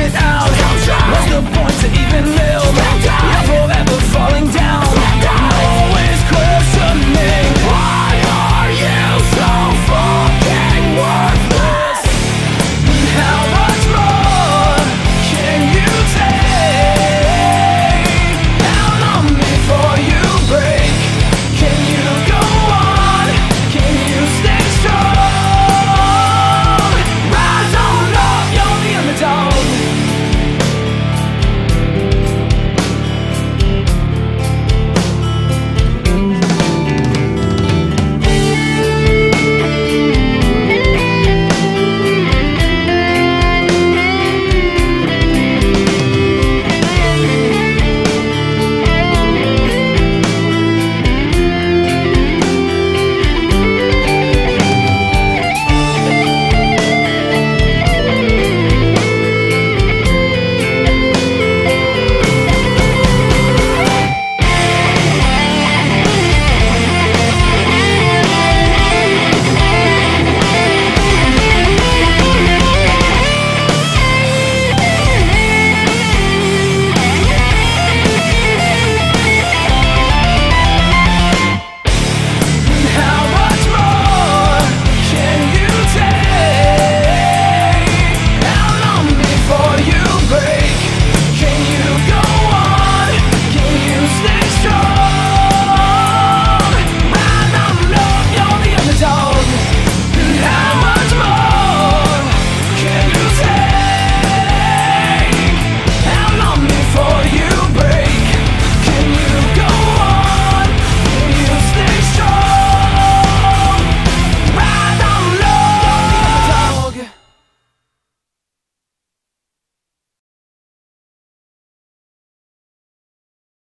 it out What's the point to even live? You're forever